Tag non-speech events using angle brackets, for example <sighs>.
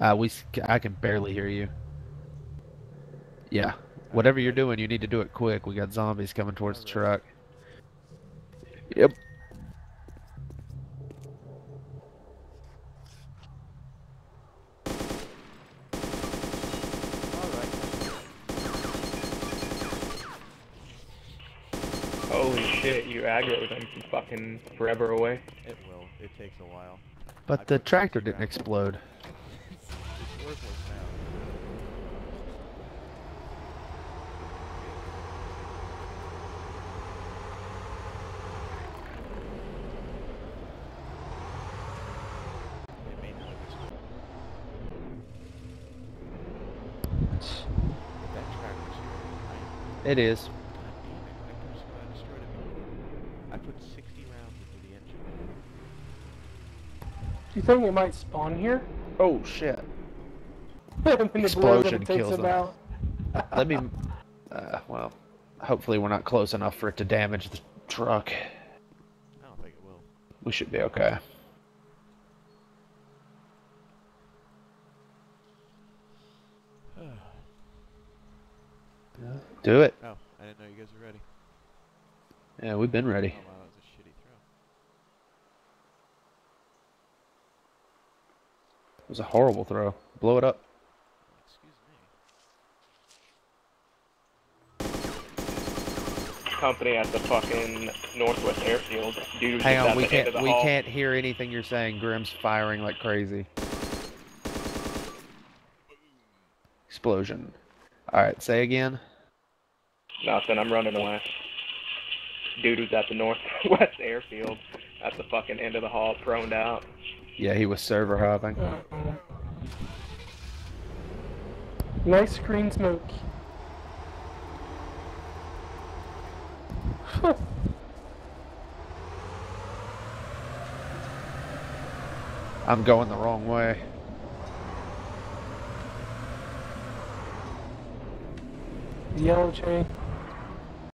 Uh, we, s- I can barely hear you. Yeah. Whatever you're doing, you need to do it quick. We got zombies coming towards the truck. Yep. Alright. Holy shit, you aggroed them from fucking forever away. It will. It takes a while. But the tractor didn't explode. It's worthless now. It may not have exploded. That tractor's here. I It is. God damn it. I could have sworn I destroyed it before. I put 60 rounds into the engine. Do you think it might spawn here? Oh shit. Explosion and it kills them. about. Let me. Uh, well, hopefully we're not close enough for it to damage the truck. I don't think it will. We should be okay. <sighs> Do it. Oh, I didn't know you guys were ready. Yeah, we've been ready. Oh wow, that was a shitty throw. It was a horrible throw. Blow it up. Excuse me. Company at the fucking Northwest Airfield. Dude Hang on, we can't we hall. can't hear anything you're saying. Grim's firing like crazy. Explosion. All right, say again. Nothing, I'm running away. Dude was at the Northwest <laughs> Airfield at the fucking end of the hall, proned out. Yeah, he was server hopping. Nice green smoke. <laughs> I'm going the wrong way. Yellow chain.